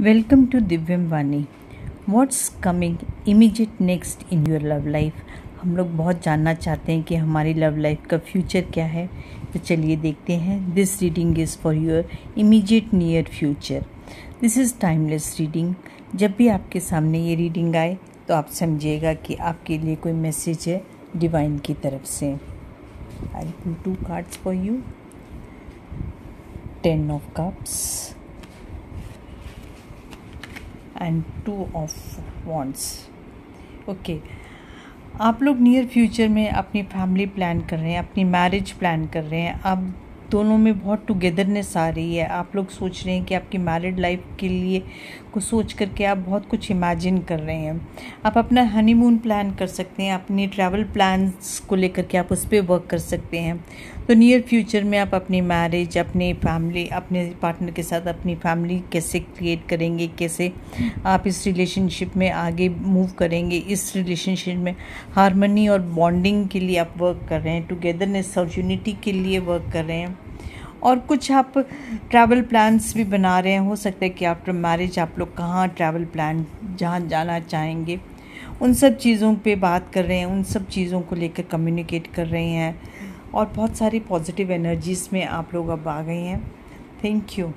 Welcome to Divyam Vani. What's coming immediate next in your love life? हम लोग बहुत जानना चाहते हैं कि हमारी लव लाइफ का फ्यूचर क्या है। तो चलिए देखते हैं। This reading is for your immediate near future this is timeless reading जब भी आपके सामने ये रीडिंग आए तो आप समझिएगा कि आपके लिए कोई मैसेज है डिवाइन की तरफ़ से। I two cards for you ten of cups and two of wands okay आप लोग नियर फ्यूचर में अपनी फैमिली प्लान कर रहे हैं, अपनी मैरिज प्लान कर रहे हैं, अब दोनों में बहुत टुगेदरनेस आ रही है। आप लोग सोच रहे हैं कि आपकी मैरिड लाइफ के लिए को सोच करके आप बहुत कुछ इमेजिन कर रहे हैं। आप अपना हनीमून प्लान कर सकते हैं, अपनी ट्रैवल प्लान्स को लेकर के आप उस पर वर्क कर सकते हैं। तो नियर फ्यूचर में आप अपनी मैरिज अपनी फैमिली अपने पार्टनर के साथ अपनी फैमिली कैसे क्रिएट करेंगे, कैसे आप इस रिलेशनशिप में आगे मूव करेंगे, इस रिलेशनशिप में हारमोनी और बॉन्डिंग के लिए आप वर्क कर रहे हैं टुगेदरनेस और यूनिटी के लिए वर्क कर रहे हैं। और कुछ आप ट्रैवल प्लान्स भी बना रहे हैं। हो सकता है कि आफ्टर मैरिज आप लोग कहाँ ट्रैवल प्लान जहाँ जाना चाहेंगे। उन सब चीज़ों पे बात कर रहे हैं, उन सब चीज़ों को लेकर कम्युनिकेट कर रहे हैं। और बहुत सारी पॉजिटिव एनर्जीज़ में आप लोग अब आ गए हैं। Thank you